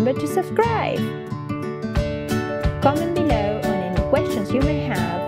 remember to subscribe. Comment below on any questions you may have.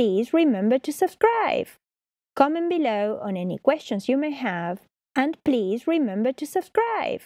Please remember to subscribe. Comment below on any questions you may have and please remember to subscribe.